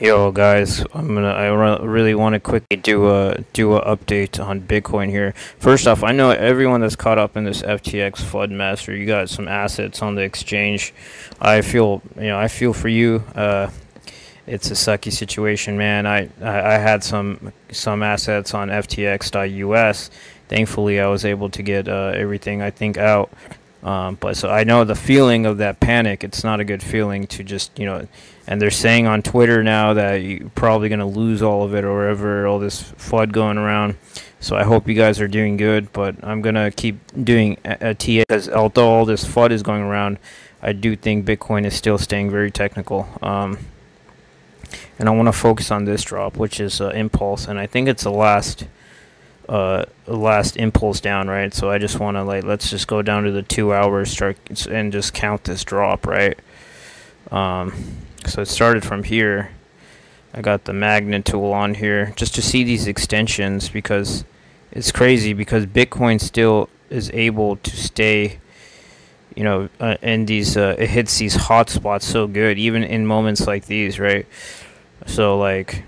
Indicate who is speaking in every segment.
Speaker 1: Yo guys, I'm gonna I really want to quickly do a do a update on Bitcoin here. First off, I know everyone that's caught up in this FTX flood master. You got some assets on the exchange. I feel you know I feel for you. Uh, it's a sucky situation, man. I, I had some some assets on FTX.us. Thankfully, I was able to get uh, everything I think out. Um, but so I know the feeling of that panic. It's not a good feeling to just you know. And they're saying on Twitter now that you're probably gonna lose all of it or whatever. All this FUD going around. So I hope you guys are doing good. But I'm gonna keep doing a, a TA because although all this FUD is going around, I do think Bitcoin is still staying very technical. Um, and I want to focus on this drop, which is uh, impulse, and I think it's the last uh, last impulse down, right? So I just want to like let's just go down to the two hours start and just count this drop, right? Um, so it started from here. I got the magnet tool on here just to see these extensions because it's crazy because Bitcoin still is able to stay you know uh, in these uh, it hits these hot spots so good even in moments like these right so like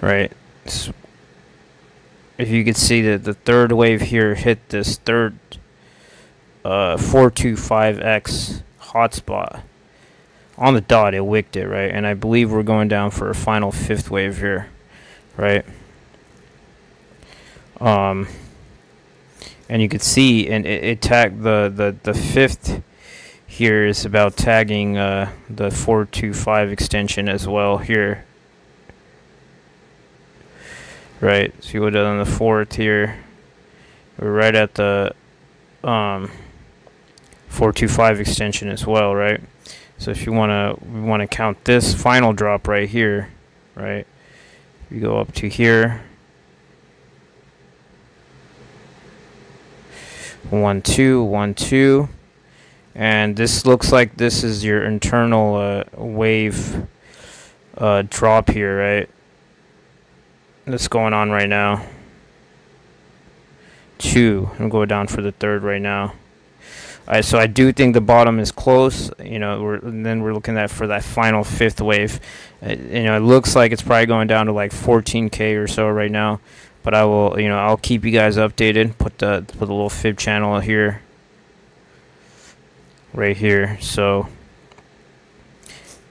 Speaker 1: right if you could see that the third wave here hit this third uh, 425x hotspot on the dot it wicked it right? And I believe we're going down for a final fifth wave here right? Um and you could see and it, it tagged the, the the fifth here is about tagging uh, the 425 extension as well here right? So you go down the fourth here we're right at the um, 425 extension as well right? So if you want to we want to count this final drop right here right? You go up to here. One two one two. And this looks like this is your internal uh, wave uh, drop here right that's going on right now two I'm going down for the third right now Alright, so I do think the bottom is close. You know, we're then we're looking at for that final fifth wave. Uh, you know, it looks like it's probably going down to like 14k or so right now. But I will, you know, I'll keep you guys updated. Put the put the little fib channel here, right here. So,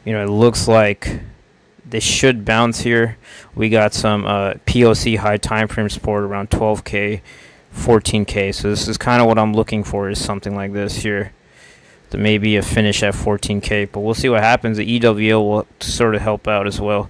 Speaker 1: you know, it looks like this should bounce here. We got some uh, POC high time frame support around 12k 14k so this is kind of what I'm looking for is something like this here. To maybe a finish at 14k but we'll see what happens. The EWO will sort of help out as well